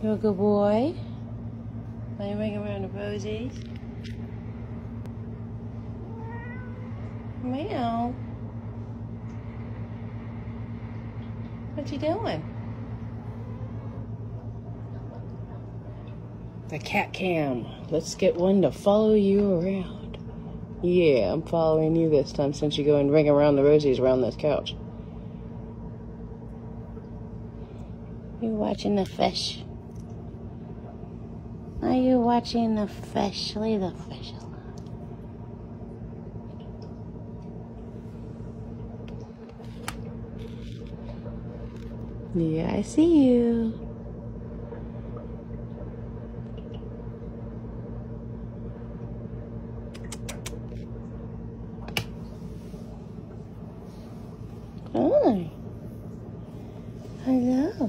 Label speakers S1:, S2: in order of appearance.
S1: You're a good boy. Are you ring around the rosies? Meow. What you doing? The cat cam. Let's get one to follow you around. Yeah, I'm following you this time since you go and ring around the rosies around this couch. You're watching the fish? Are you watching the fish? Leave the fish. Yeah, I see you. Hi.